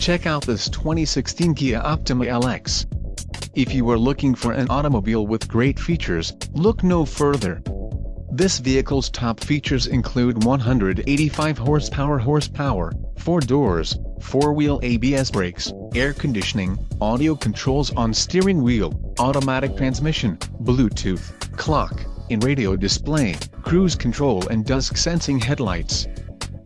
Check out this 2016 Kia Optima LX. If you are looking for an automobile with great features, look no further. This vehicle's top features include 185 horsepower horsepower, 4 doors, 4-wheel ABS brakes, air conditioning, audio controls on steering wheel, automatic transmission, Bluetooth, clock, in radio display, cruise control and dusk sensing headlights.